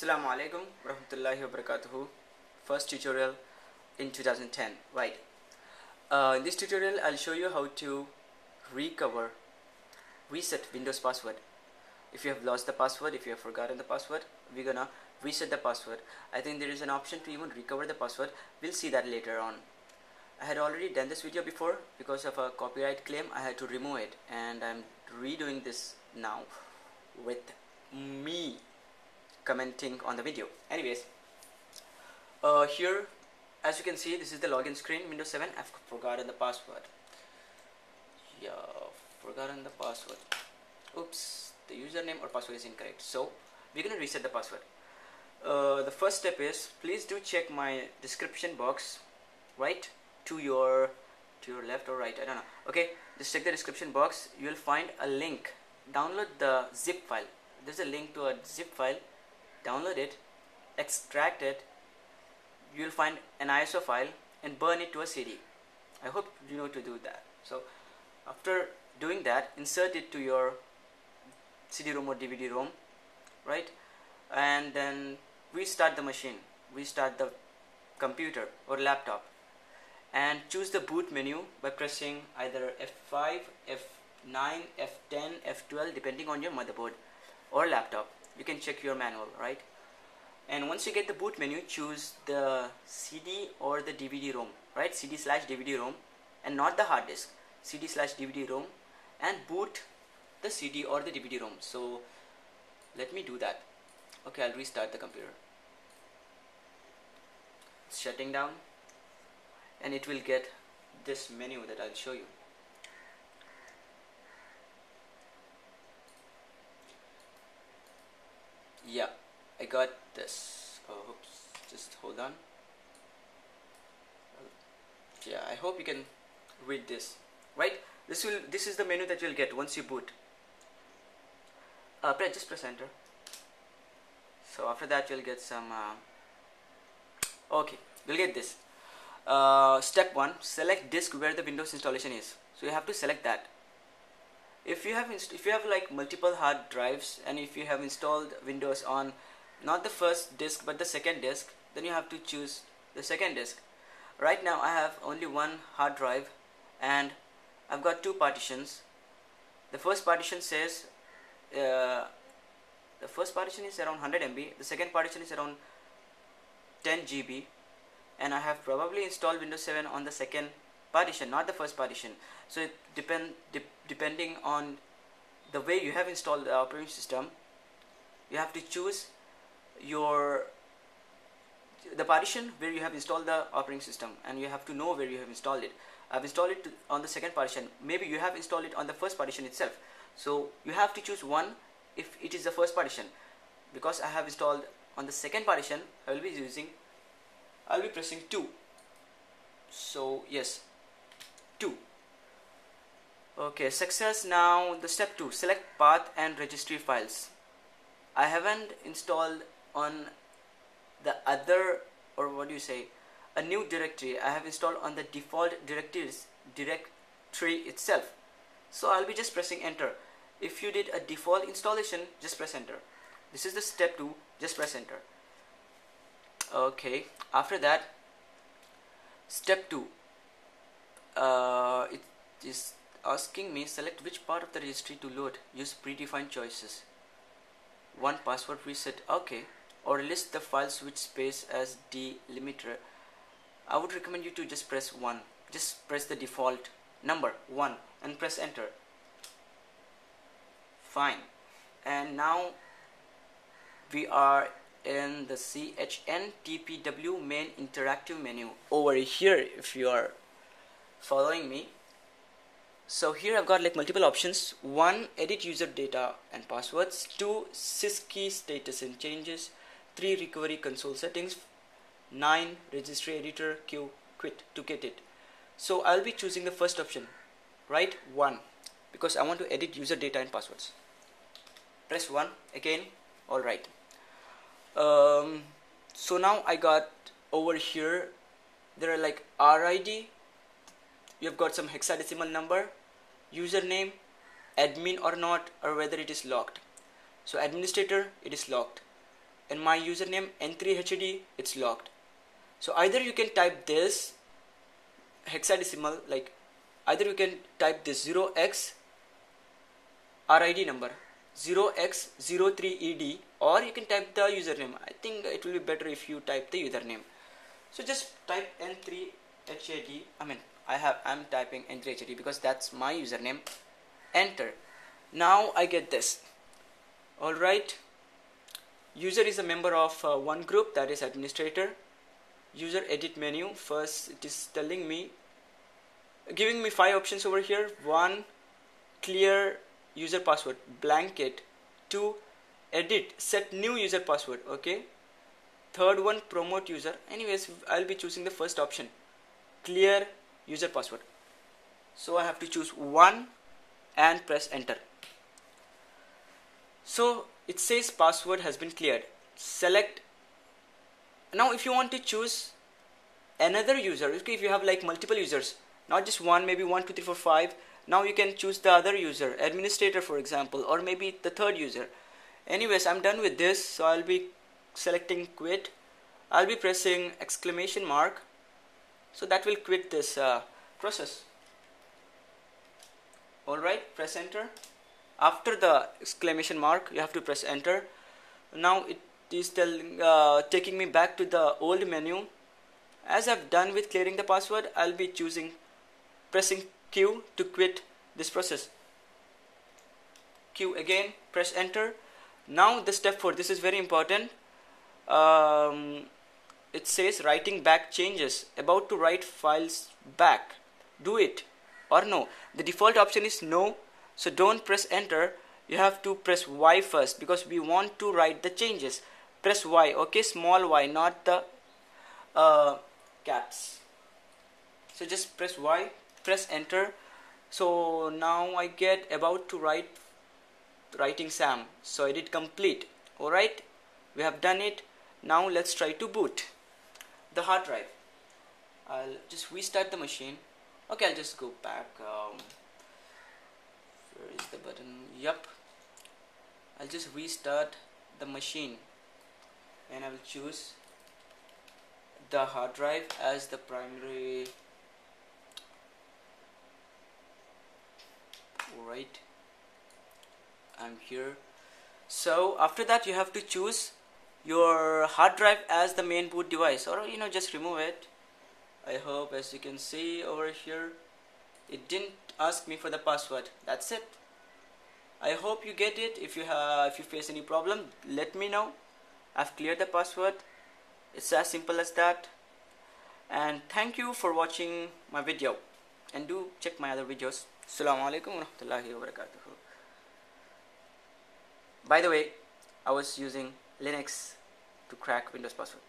Assalamu alaikum warahmatullahi wabarakatuh. First tutorial in 2010. Right. Uh, in this tutorial, I'll show you how to recover, reset Windows password. If you have lost the password, if you have forgotten the password, we're gonna reset the password. I think there is an option to even recover the password. We'll see that later on. I had already done this video before because of a copyright claim. I had to remove it, and I'm redoing this now with me commenting on the video. Anyways uh, here as you can see this is the login screen Windows 7 I've forgotten the password. Yeah forgotten the password. Oops the username or password is incorrect. So we're gonna reset the password. Uh, the first step is please do check my description box right to your to your left or right I don't know. Okay just check the description box. You will find a link. Download the zip file. There's a link to a zip file download it extract it you will find an ISO file and burn it to a CD I hope you know to do that. So after doing that insert it to your CD-ROM or DVD-ROM right? And then restart the machine. Restart the computer or laptop. And choose the boot menu by pressing either F5 F9 F10 F12 depending on your motherboard or laptop you can check your manual right? And once you get the boot menu choose the CD or the DVD ROM right? CD slash DVD ROM and not the hard disk. CD slash DVD ROM and boot the CD or the DVD ROM. So let me do that. Okay I'll restart the computer. It's shutting down and it will get this menu that I'll show you yeah I got this. Oh oops just hold on. Yeah I hope you can read this. Right? This will this is the menu that you'll get once you boot. Uh, press just press enter. So after that you'll get some uh, okay you'll get this. Uh, step 1 select disk where the Windows installation is. So you have to select that if you have if you have like multiple hard drives and if you have installed Windows on not the first disk but the second disk then you have to choose the second disk. Right now I have only one hard drive and I've got two partitions. The first partition says uh, the first partition is around 100 MB the second partition is around 10 GB and I have probably installed Windows 7 on the second partition not the first partition. So it depend de depending on the way you have installed the operating system you have to choose your the partition where you have installed the operating system and you have to know where you have installed it. I've installed it on the second partition. Maybe you have installed it on the first partition itself. So you have to choose one if it is the first partition. Because I have installed on the second partition I will be using I'll be pressing 2 so yes 2 okay success now the step 2 select path and registry files. I haven't installed on the other or what do you say a new directory. I have installed on the default directories directory itself. So I'll be just pressing enter. If you did a default installation just press enter. This is the step 2 just press enter. Okay after that step 2 uh, it is asking me select which part of the registry to load. Use predefined choices. One password reset okay. Or list the files with space as delimiter. I would recommend you to just press 1 just press the default number 1 and press enter. Fine. And now we are in the CHNTPW main interactive menu. Over here if you are following me. So here I've got like multiple options. One edit user data and passwords. Two syskey status and changes. Three recovery console settings. Nine registry editor. Q quit to get it. So I'll be choosing the first option. Right? One. Because I want to edit user data and passwords. Press 1 again. Alright um, so now I got over here there are like RID you've got some hexadecimal number username admin or not or whether it is locked. So administrator it is locked. And my username n3hd it's locked. So either you can type this hexadecimal like either you can type this 0x RID number 0x03ed or you can type the username. I think it will be better if you type the username. So just type n3hd I mean I have I'm typing n3hd because that's my username. Enter. Now I get this. Alright user is a member of uh, one group that is administrator. User edit menu. First it is telling me giving me five options over here. One clear user password. Blanket. Two edit. Set new user password. Okay. Third one promote user. Anyways I'll be choosing the first option. Clear user password. So I have to choose one and press enter. So it says password has been cleared. Select. Now if you want to choose another user okay if you have like multiple users not just one maybe one two three four five now you can choose the other user administrator for example or maybe the third user. Anyways I'm done with this so I'll be selecting quit. I'll be pressing exclamation mark so that will quit this uh, process. Alright press enter. After the exclamation mark you have to press enter. Now it is telling uh, taking me back to the old menu. As I've done with clearing the password I'll be choosing pressing Q to quit this process. Q again press enter. Now the step 4 this is very important. Um, it says writing back changes about to write files back. Do it or no? The default option is no so don't press enter. You have to press y first because we want to write the changes. Press y okay? Small y not the uh, caps. So just press y press enter. So now I get about to write writing Sam. So I did complete. Alright? We have done it. Now let's try to boot the hard drive. I'll just restart the machine. Okay I'll just go back um, where is the button? Yep I'll just restart the machine. And I will choose the hard drive as the primary. Alright. I'm here. So after that you have to choose your hard drive as the main boot device or you know just remove it. I hope as you can see over here it didn't ask me for the password. That's it. I hope you get it. If you have if you face any problem let me know. I've cleared the password. It's as simple as that. And thank you for watching my video. And do check my other videos. Assalamu alaikum wabarakatuh. By the way I was using Linux to crack Windows password